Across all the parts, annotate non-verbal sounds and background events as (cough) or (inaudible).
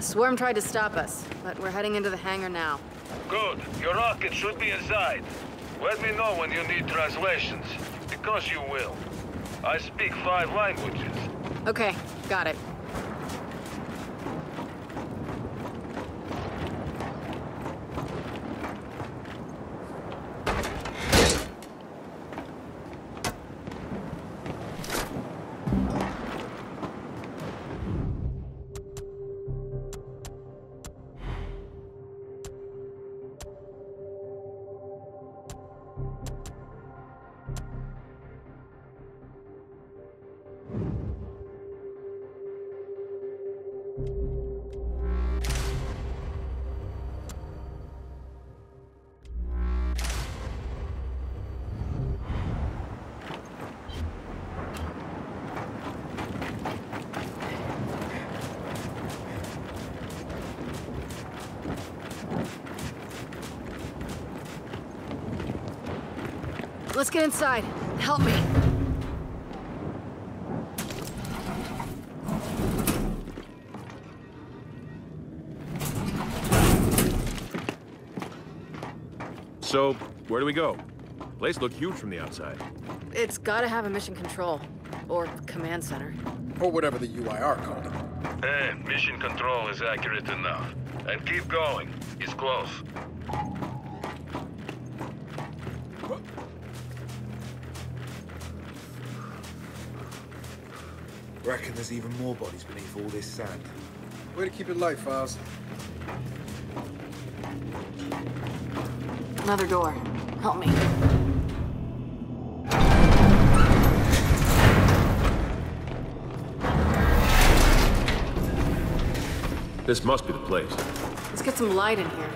The swarm tried to stop us, but we're heading into the hangar now. Good. Your rocket should be inside. Let me know when you need translations, because you will. I speak five languages. Okay, got it. Let's get inside. Help me. So, where do we go? Place looked huge from the outside. It's gotta have a mission control. Or command center. Or whatever the UIR called it. Eh, mission control is accurate enough. And keep going. It's close. Reckon there's even more bodies beneath all this sand. Way to keep it light, Files. Another door. Help me. This must be the place. Let's get some light in here.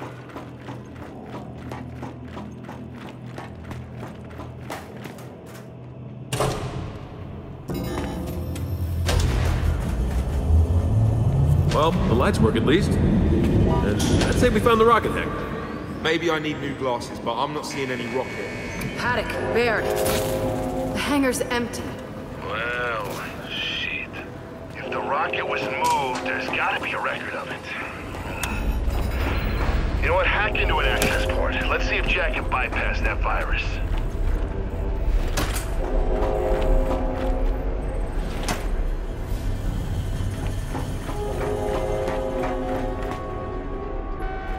Well, the lights work at least. And I'd say we found the rocket hangar. Maybe I need new glasses, but I'm not seeing any rocket. Paddock, Baird. The hangar's empty. Well, shit. If the rocket was moved, there's gotta be a record of it. You know what? Hack into an access port. Let's see if Jack can bypass that virus.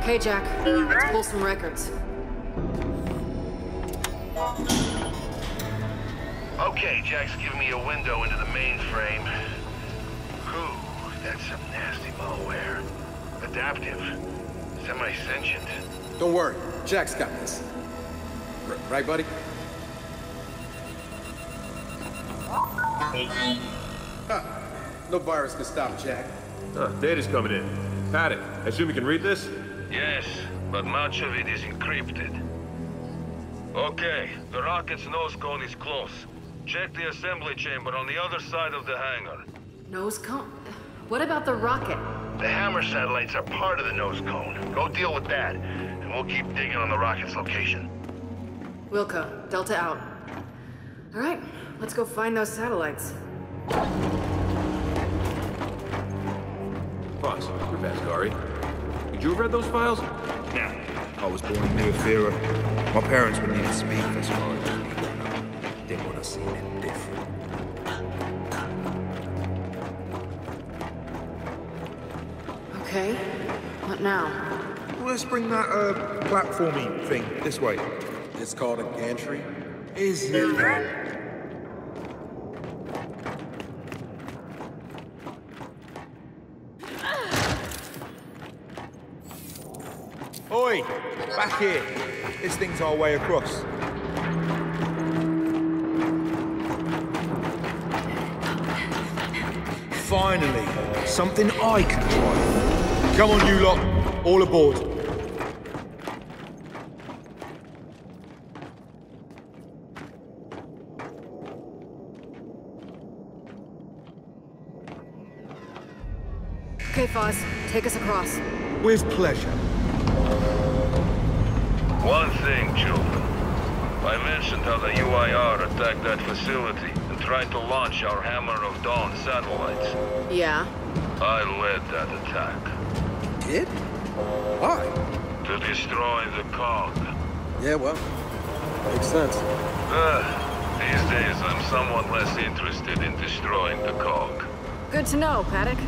Okay, Jack. Let's pull some records. Okay, Jack's giving me a window into the mainframe. Whew, that's some nasty malware. Adaptive. Semi-sentient. Don't worry, Jack's got this. R right, buddy? Ah, no virus can stop Jack. Ah, data's coming in. Paddock, I assume you can read this? Yes, but much of it is encrypted. Okay, the rocket's nose cone is close. Check the assembly chamber on the other side of the hangar. Nose cone? What about the rocket? The hammer satellites are part of the nose cone. Go deal with that, and we'll keep digging on the rocket's location. Wilco, Delta out. All right, let's go find those satellites. Boss, you're Vasgari. Did you have read those files? Nah. I was born in New My parents wouldn't even speak as far as me growing up. Didn't want to see them different. Okay, what now? Let's bring that, uh, platformy thing this way. It's called a gantry. Is it? Oi! Back here! This thing's our way across. Finally, something I can try. Come on, you lot. All aboard. Okay, Fahz, take us across. With pleasure. One thing, children. I mentioned how the UIR attacked that facility and tried to launch our Hammer of Dawn satellites. Yeah? I led that attack. Did? Why? To destroy the cog. Yeah, well, makes sense. Uh, these days I'm somewhat less interested in destroying the cog. Good to know, Paddock.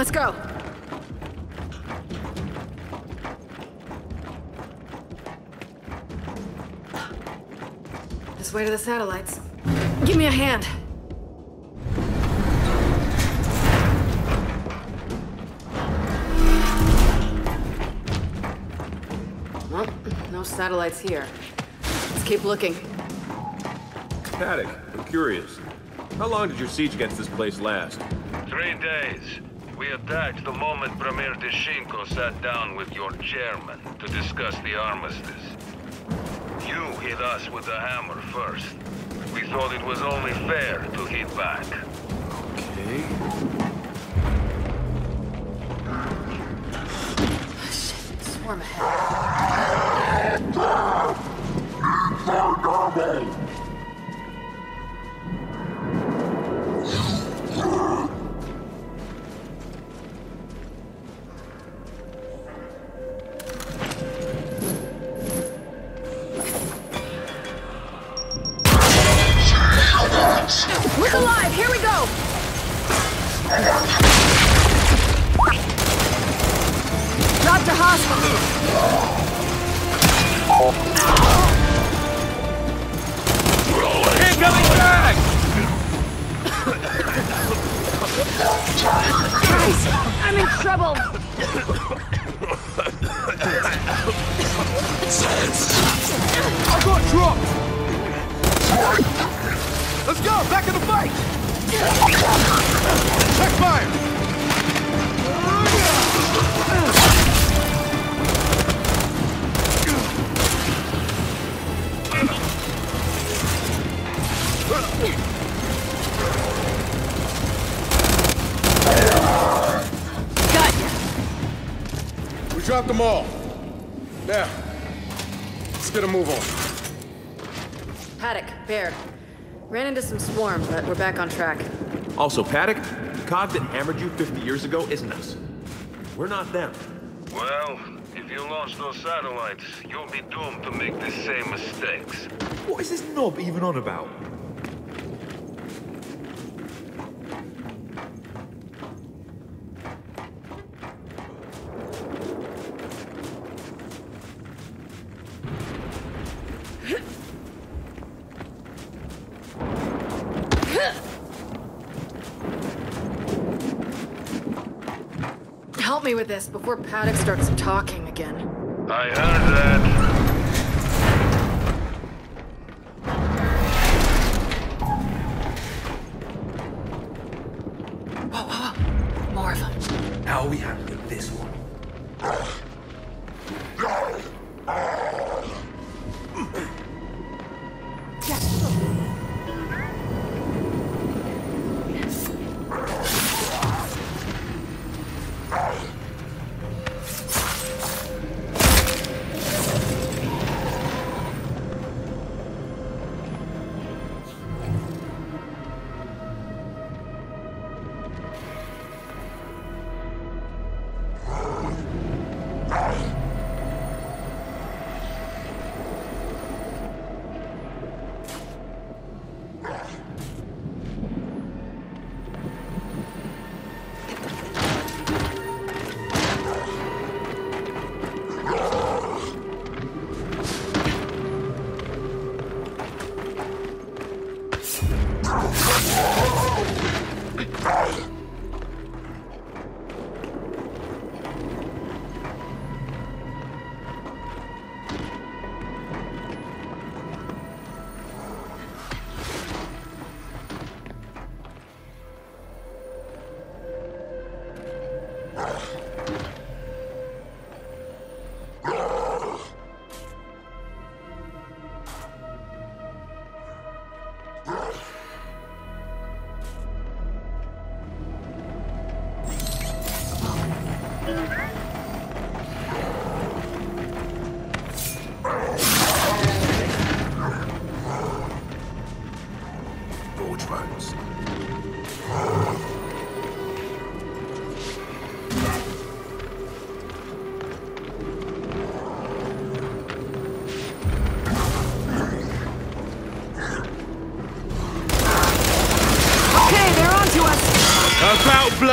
Let's go. This way to the satellites. Give me a hand. Well, no satellites here. Let's keep looking. Paddock, I'm curious. How long did your siege against this place last? Three days. We attacked the moment Premier Deshinko sat down with your chairman to discuss the armistice. You hit us with the hammer first. We thought it was only fair to hit back. Okay. Swarm ahead. (laughs) Look alive! Here we go! Drop to hospital! Incoming back! Guys, I'm in trouble! I got dropped! Let's go! Back in the fight! Check fire! Got ya! We dropped them all. Now, let's get a move on. Paddock, Baird. Ran into some swarm, but we're back on track. Also, Paddock, the cog that hammered you 50 years ago isn't us. We're not them. Well, if you launch those satellites, you'll be doomed to make the same mistakes. What is this knob even on about? Help me with this before Paddock starts talking again. I heard that.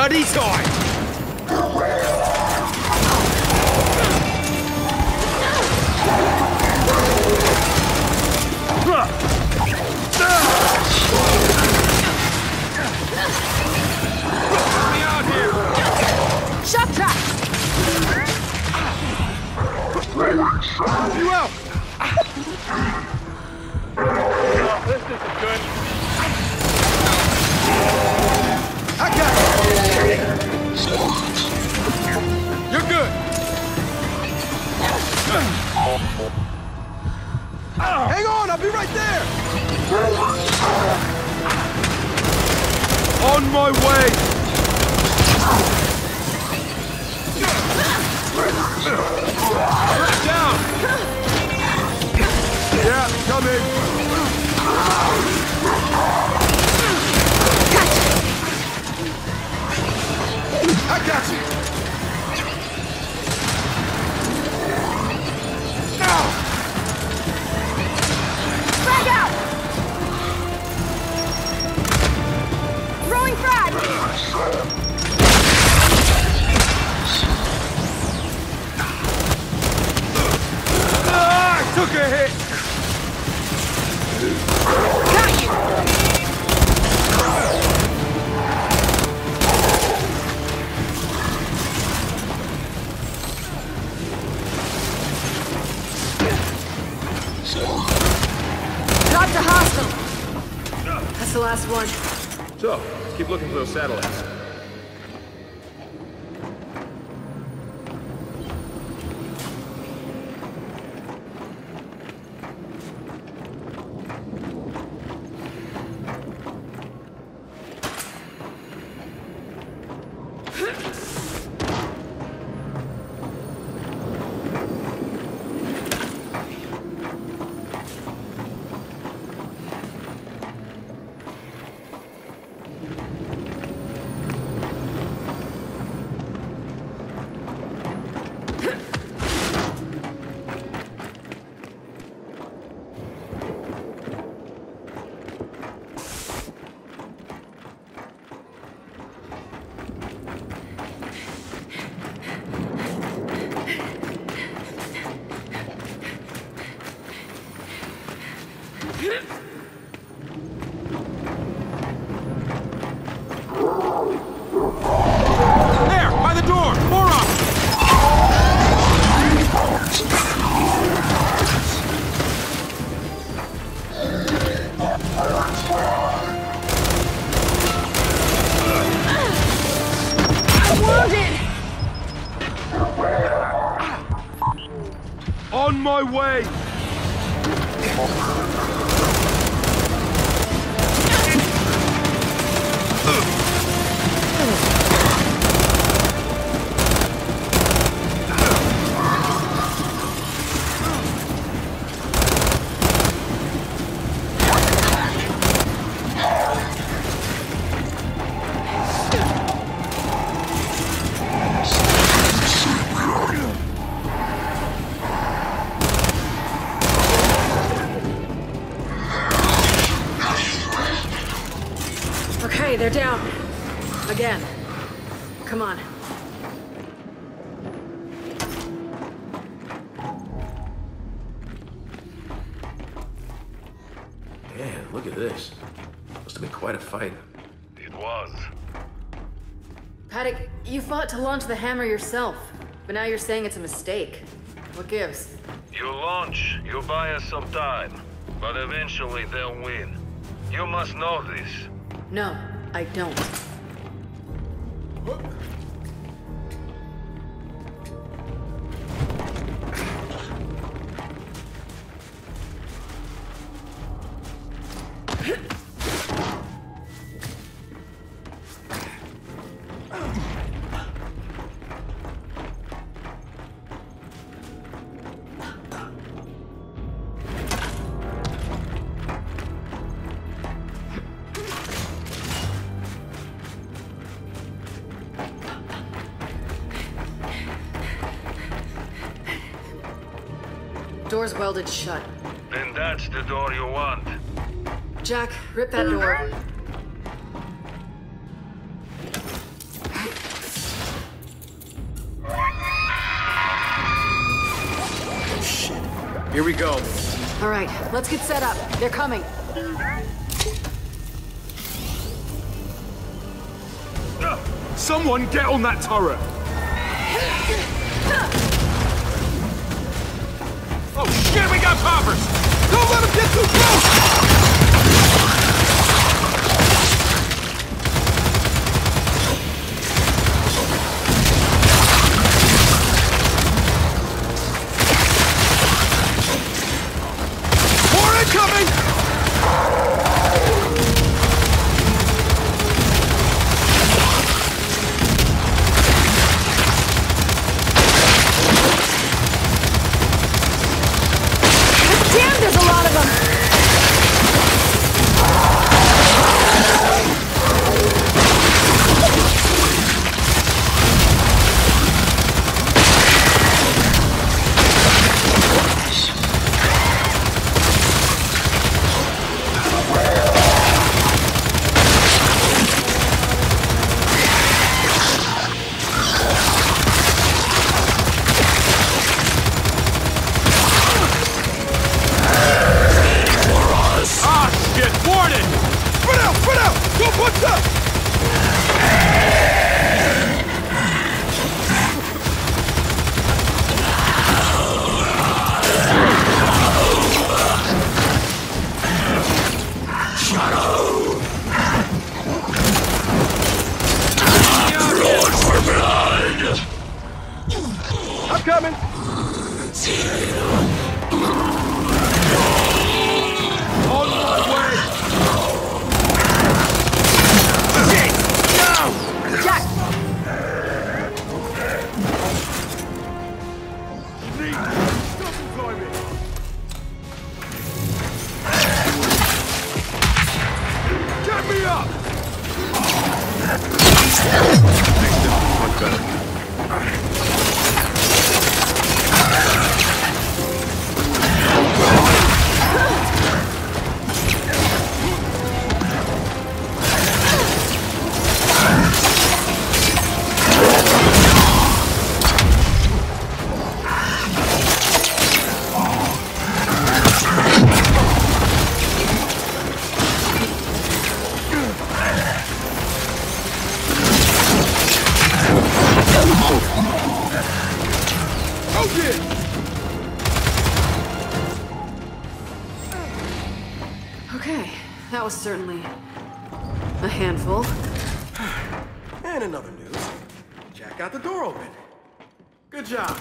bloody time! settle it. the hammer yourself, but now you're saying it's a mistake. What gives? You launch, you buy us some time, but eventually they'll win. You must know this. No, I don't. Door's welded shut. Then that's the door you want. Jack, rip that door. Here we go. All right, let's get set up. They're coming. Someone get on that turret! Got poppers! Don't let him get too close! Job.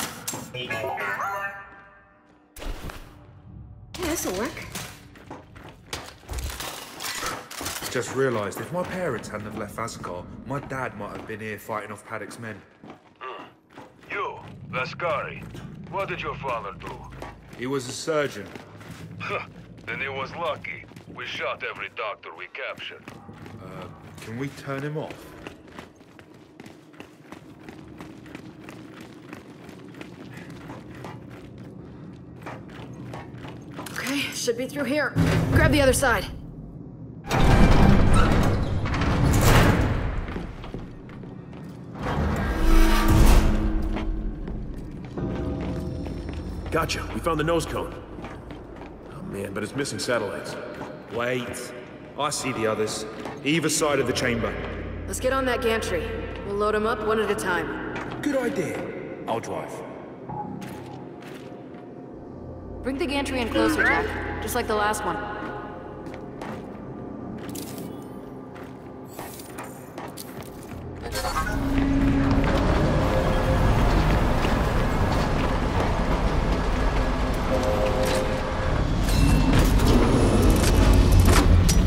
Yeah, this'll work. Just realised if my parents hadn't have left Vasgar, my dad might have been here fighting off Paddock's men. Hmm. You, Vasgari. What did your father do? He was a surgeon. then he was lucky. We shot every doctor we captured. Uh, can we turn him off? Okay, should be through here. Grab the other side. Gotcha. We found the nose cone. Oh man, but it's missing satellites. Wait. I see the others. Either side of the chamber. Let's get on that gantry. We'll load them up one at a time. Good idea. I'll drive. Bring the gantry in closer, Jack. Just like the last one.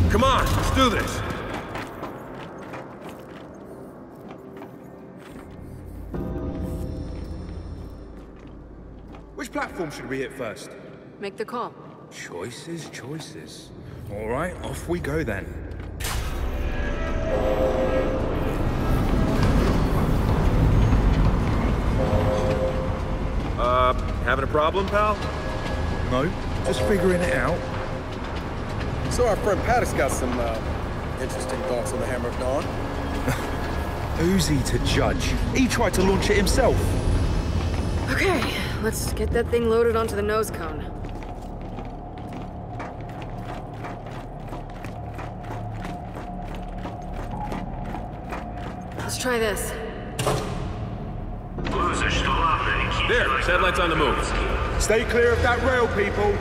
Come on, let's do this. Which platform should we hit first? Make the call. Choices, choices. All right, off we go then. Uh, having a problem, pal? No, just figuring it out. So our friend Paddock's got some uh, interesting thoughts on the Hammer of Dawn. (laughs) Who's he to judge? He tried to launch it himself. Okay, let's get that thing loaded onto the nose cone. Try this. There, satellite's on the move. Stay clear of that rail, people.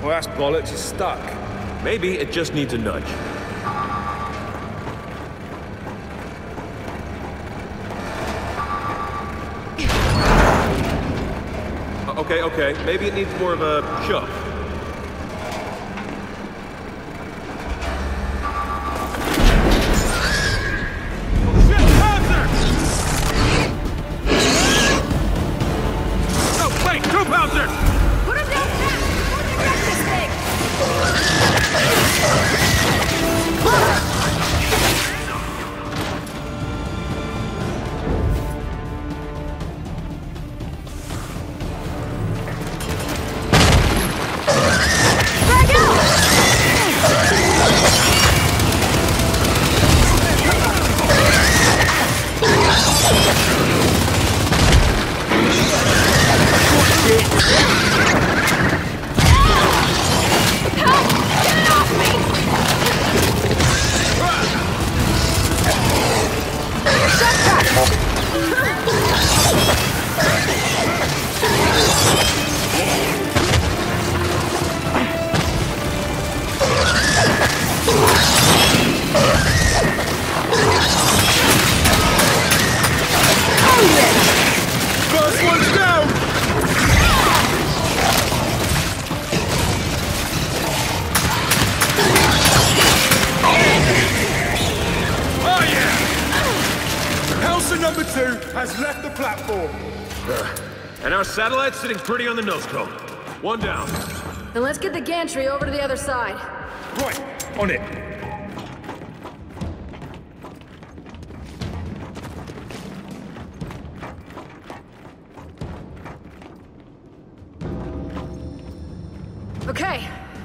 Well, that's bollocks. It's stuck. Maybe it just needs a nudge. Okay, okay. Maybe it needs more of a shove.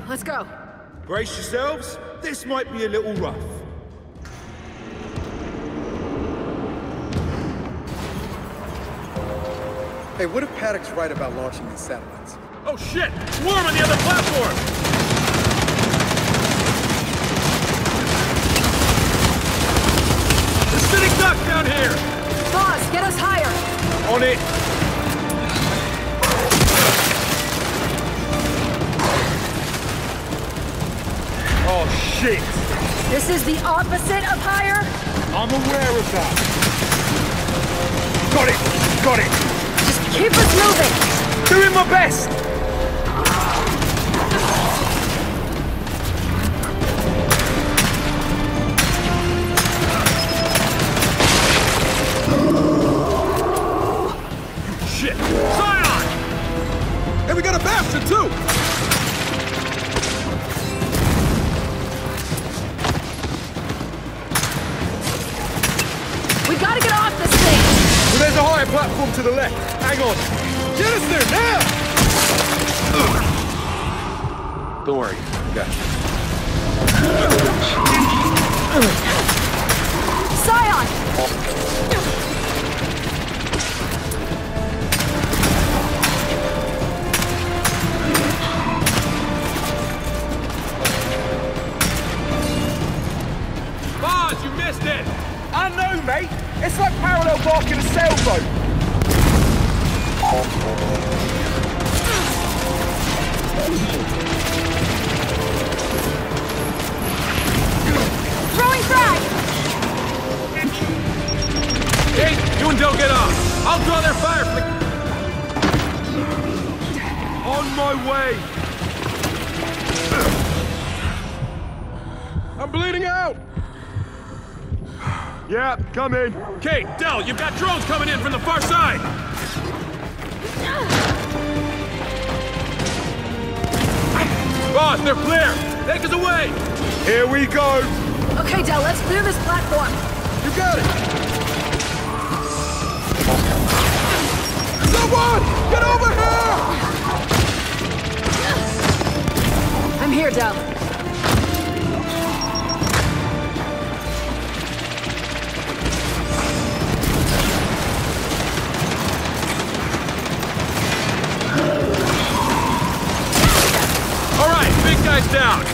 Let's go. Brace yourselves. This might be a little rough. Hey, what if Paddock's right about launching these satellites? Oh shit! Swarm on the other platform! The sitting duck down here! Boss, get us higher! On it. Shit! This is the opposite of higher? I'm aware of that. Got it! Got it! Just keep us moving! Doing my best! Worry. Got coming! Kait, Del, you've got drones coming in from the far side! Boss, they're clear! Take us away! Here we go! Okay, Del, let's clear this platform! You got it! Someone! Get over here! I'm here, Del. Guy's down.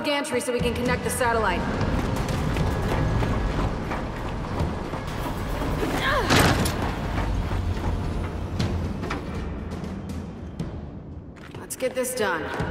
The gantry so we can connect the satellite. Let's get this done.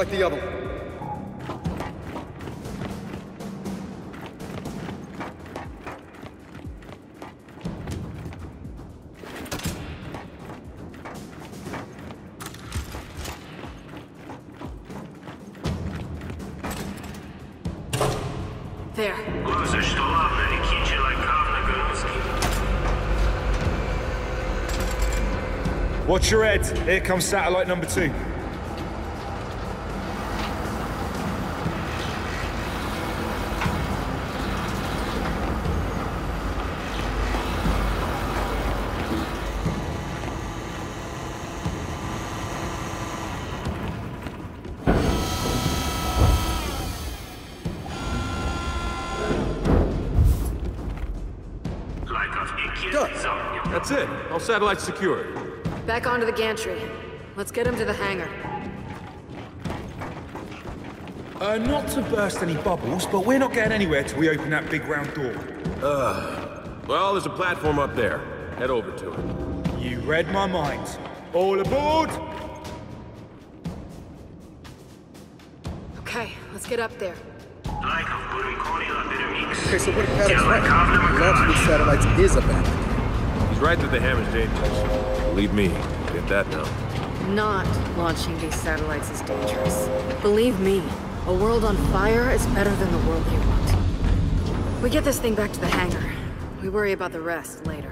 like the other one. Watch your head. Here comes satellite number two. All satellites secured. Back onto the gantry. Let's get him to the hangar. Uh, not to burst any bubbles, but we're not getting anywhere till we open that big round door. Uh, Well, there's a platform up there. Head over to it. You read my mind. All aboard! Okay, let's get up there. Okay, so what happens next? Launching these satellites is abandoned. Right that the hammer's dangerous. Believe me, get that now. Not launching these satellites is dangerous. Believe me, a world on fire is better than the world they want. We get this thing back to the hangar. We worry about the rest later.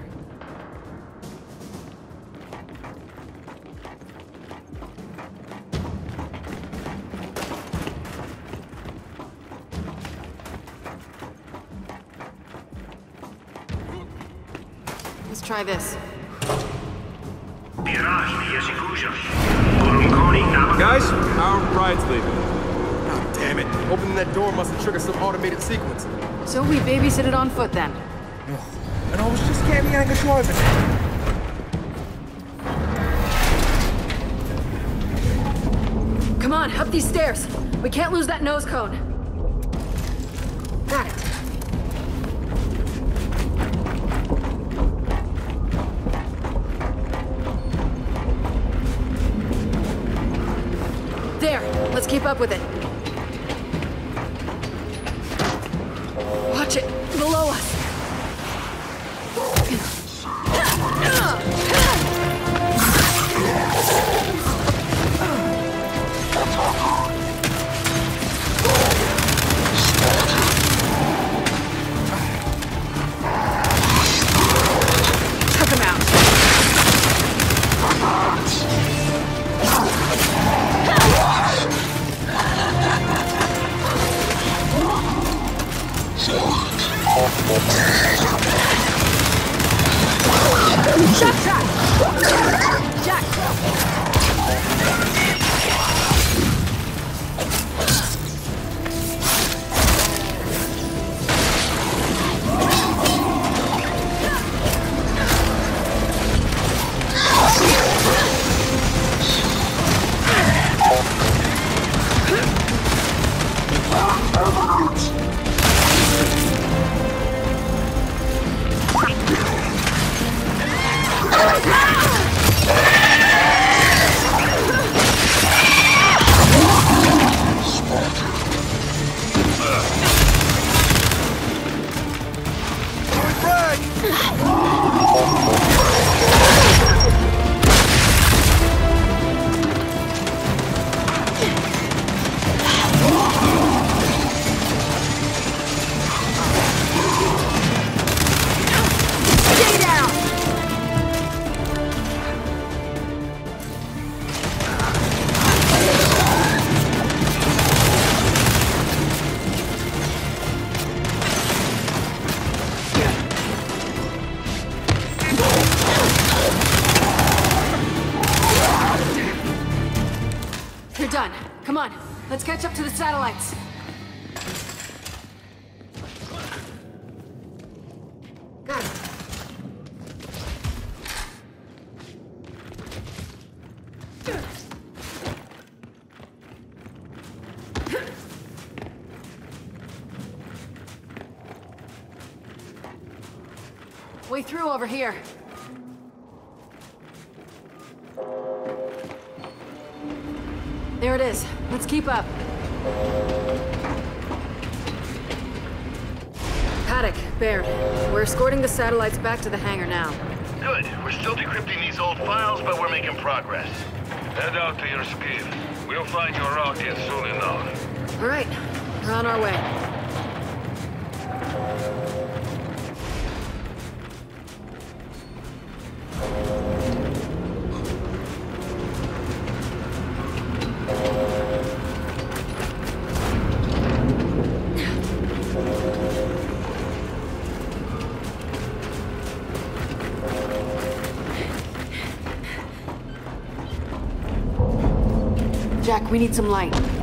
Try this. Guys, our ride's leaving. God damn it. Opening that door must have triggered some automated sequence. So we babysit it on foot then. Oh, and I was just getting the anchor driving. Come on, up these stairs. We can't lose that nose cone. Got it. Up with it. Back to the hangar now. Good. We're still decrypting these old files, but we're making progress. Head out to your skiff. We'll find your rocket soon enough. All right, we're on our way. We need some light.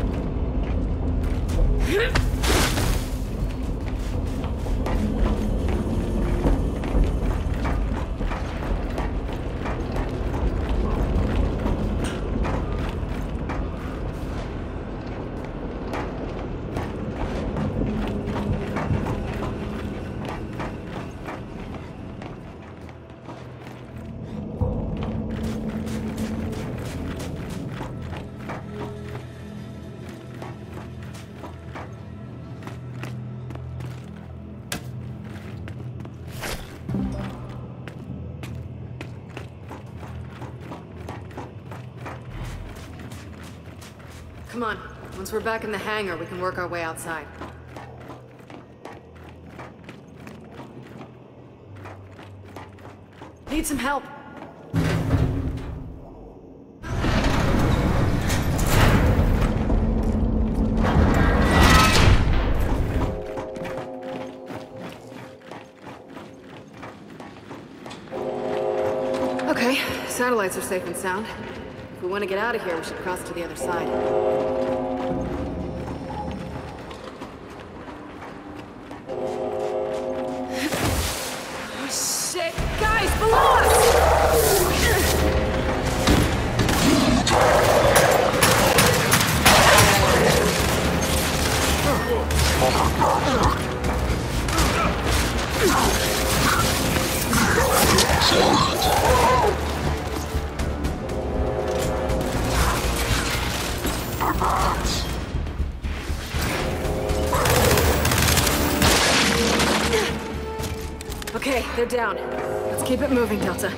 We're back in the hangar, we can work our way outside. Need some help. Okay, satellites are safe and sound. If we want to get out of here, we should cross to the other side. Oh, shit! Guys, below! Okay, they're down. Let's keep it moving, Delta.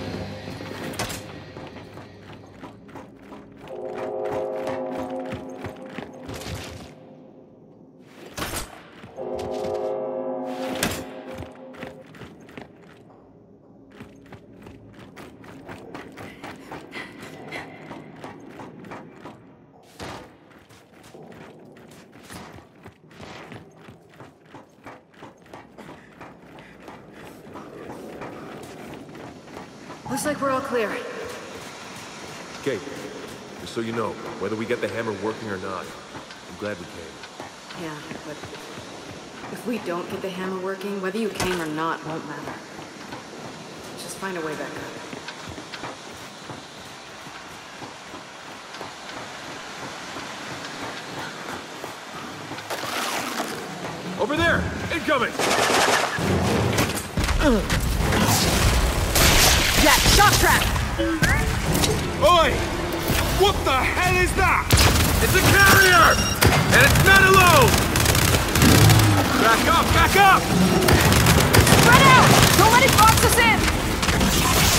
Whether we get the hammer working or not, I'm glad we came. Yeah, but if we don't get the hammer working, whether you came or not won't matter. Just find a way back up. Over there! Incoming! Jack, shock trap! Oi! What the hell is that? It's a carrier! And it's not alone! Back up, back up! Spread out! Don't let it box us in!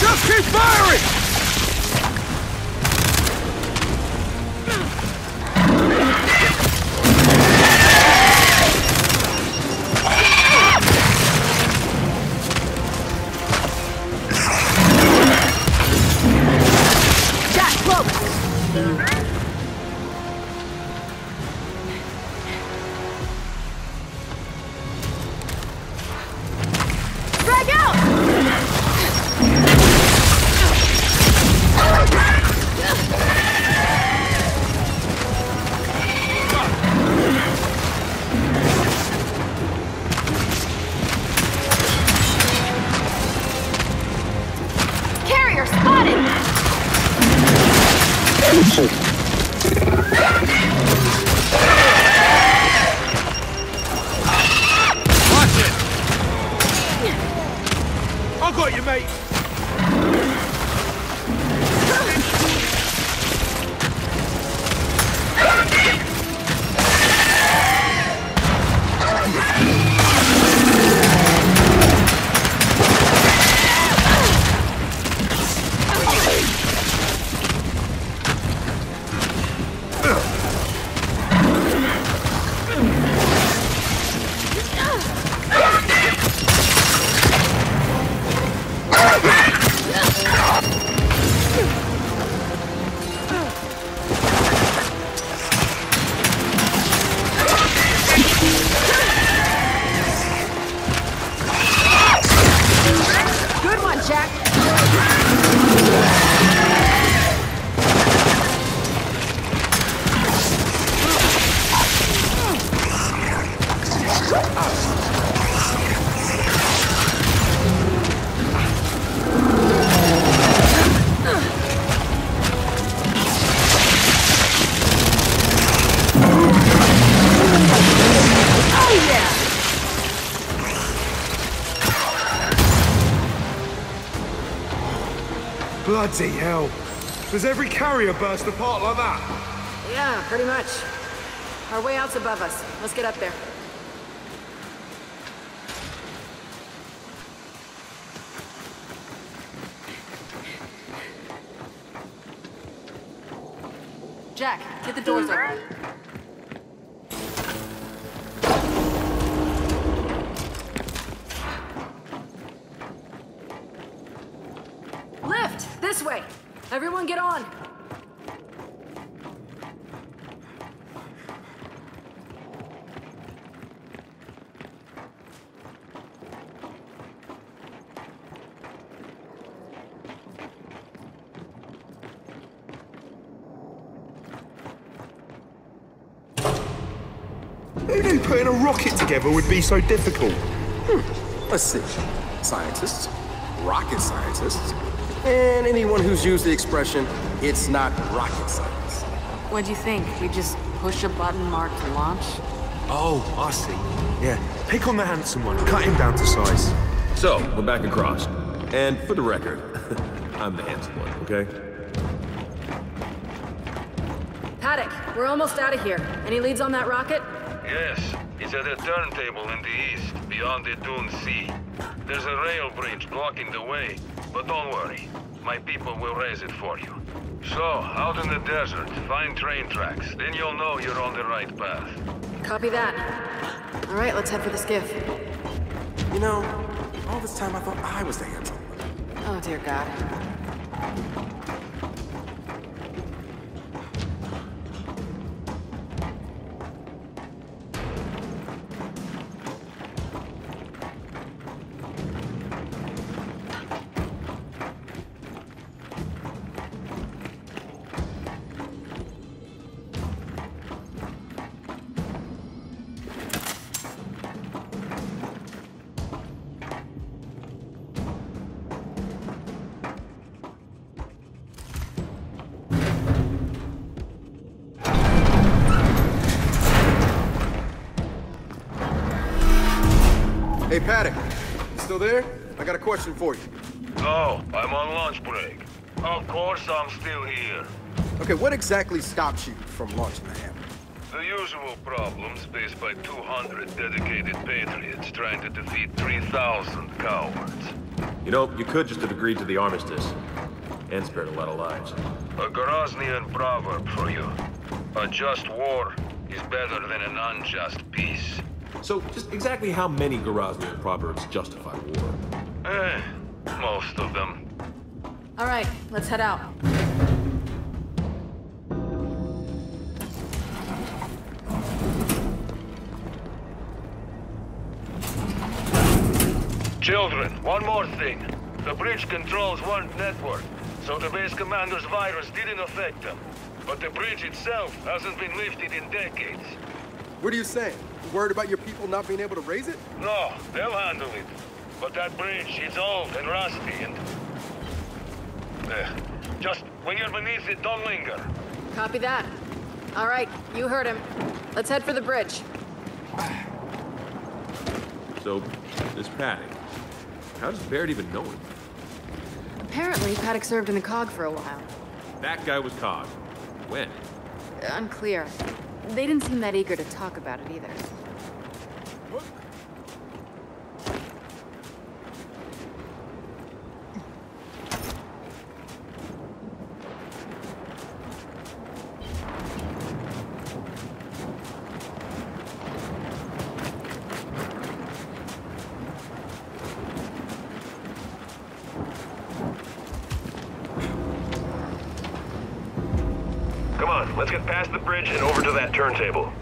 Just keep firing! Close! Does every carrier burst apart like that? Yeah, pretty much. Our way out's above us. Let's get up there. Jack, get the doors open. Lift! This way! Everyone get on! Who knew putting a rocket together would be so difficult? Hmm. Let's see. Scientists, rocket scientists, and anyone who's used the expression, it's not rocket science. What'd you think? We just push a button marked launch? Oh, I see. Yeah, pick on the handsome one. Cut him down to size. So, we're back across. And for the record, (laughs) I'm the handsome one, okay? Paduk, we're almost out of here. Any leads on that rocket? Yes, it's at a turntable in the east, beyond the Dune Sea. There's a rail bridge blocking the way, but don't worry. My people will raise it for you. So, out in the desert, find train tracks. Then you'll know you're on the right path. Copy that. All right, let's head for the skiff. You know, all this time I thought I was the handsome one. Oh, dear God. Still there? I got a question for you. No, I'm on lunch break. Of course I'm still here. Okay, what exactly stops you from launching the hammer? The usual problems faced by 200 dedicated patriots trying to defeat 3,000 cowards. You know, you could just have agreed to the armistice. And spared a lot of lives. A Groznian proverb for you. A just war is better than an unjust peace. So, just exactly how many Goraznian proverbs justify war? Eh, most of them. All right, let's head out. Children, one more thing. The bridge controls weren't network, so the base commander's virus didn't affect them. But the bridge itself hasn't been lifted in decades. What are you saying? You worried about your people not being able to raise it? No, they'll handle it. But that bridge is old and rusty and... Eh, just when you're beneath it, don't linger. Copy that. All right, you heard him. Let's head for the bridge. So, this Paduk. How does Barrett even know him? Apparently, Paduk served in the COG for a while. That guy was Cog. When? Unclear. They didn't seem that eager to talk about it either. Come on, let's get past the bridge and over to that turntable.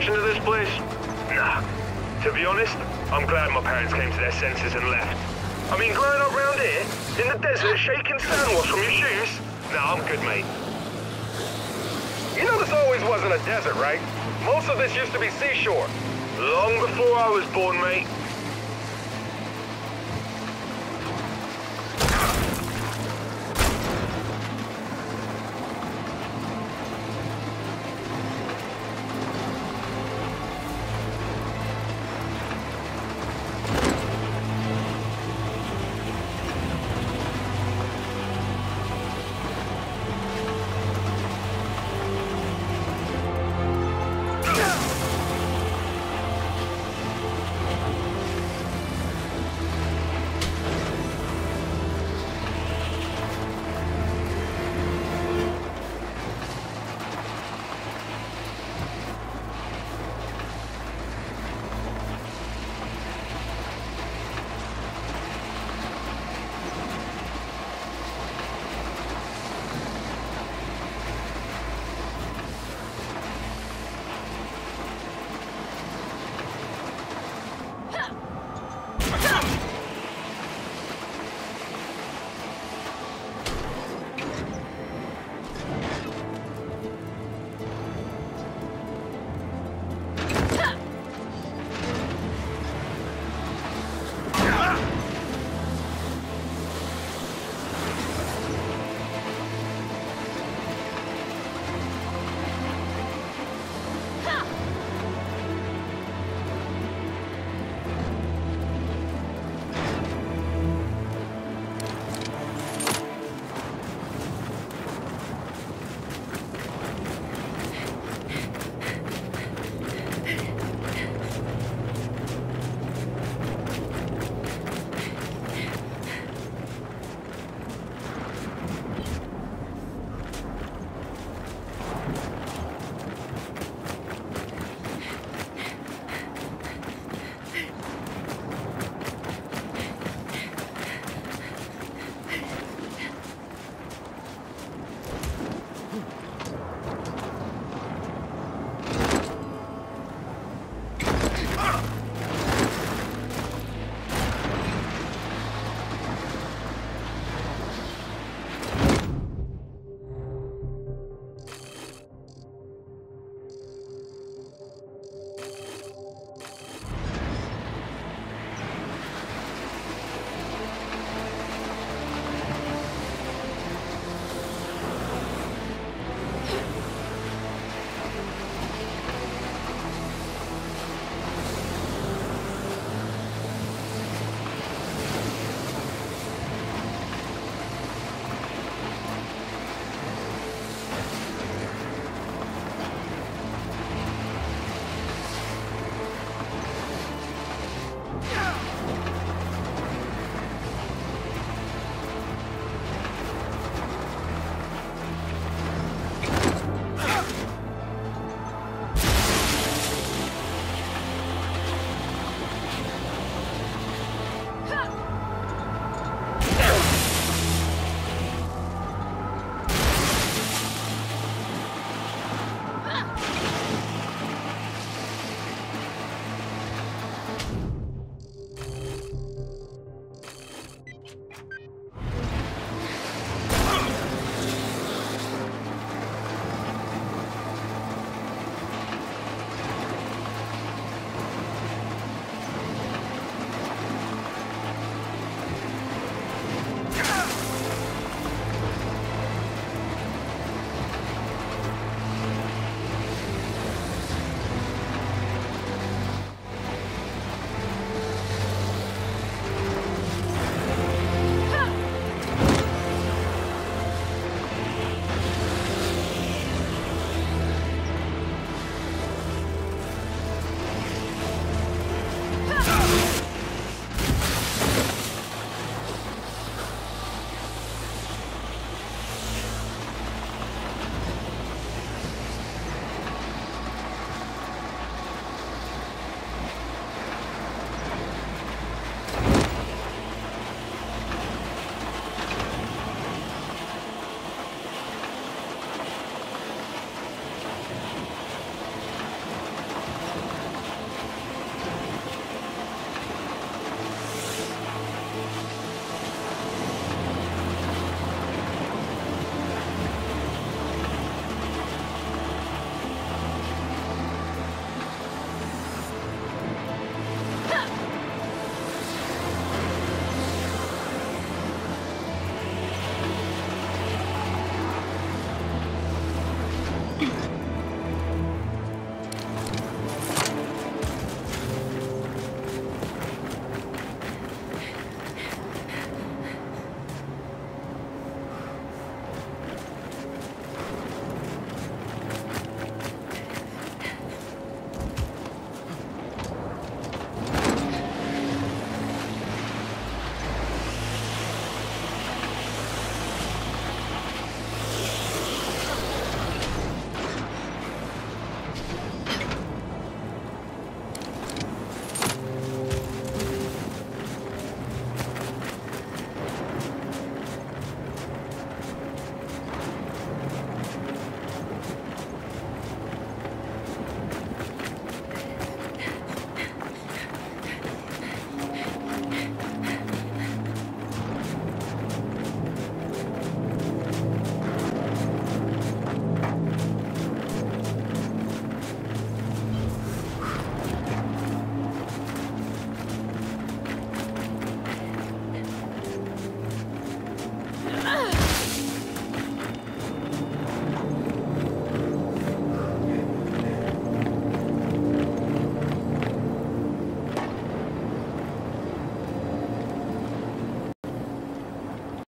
Connection to this place? Nah. To be honest, I'm glad my parents came to their senses and left. I mean, growing up round here, in the desert, shaking sand wash from your shoes? Nah, I'm good, mate. You know this always wasn't a desert, right? Most of this used to be seashore. Long before I was born, mate.